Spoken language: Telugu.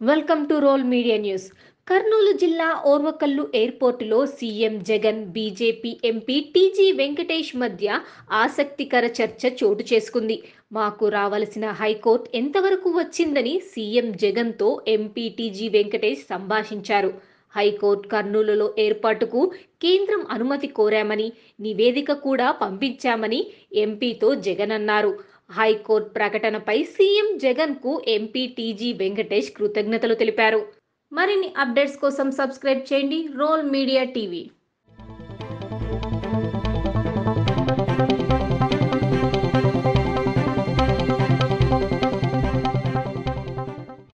Welcome to Roll Media News Kurnool జిల్లా Orvakallu ఎయిర్పోర్టులో CM Jagan BJP MP TG Venkatesh మధ్య ఆసక్తికర చర్చ చోటు చేసుకుంది. మాకు రావలసిన హైకోర్టు ఎంతవరకు వచ్చిందని సీఎం జగన్తో ఎంపీ టీజీ వెంకటేష్ సంభాషించారు. హైకోర్టు కర్నూలులో ఏర్పాటుకు కేంద్రం అనుమతి కోరామని నివేదిక కూడా పంపించామని ఎంపీతో జగన్ అన్నారు. హైకోర్టు ప్రకటనపై సీఎం జగన్కు ఎంపీ టీజీ వెంకటేష్ కృతజ్ఞతలు తెలిపారు. మరిన్ని అప్డేట్స్ కోసం సబ్స్క్రైబ్ చేయండి. Roll Media TV.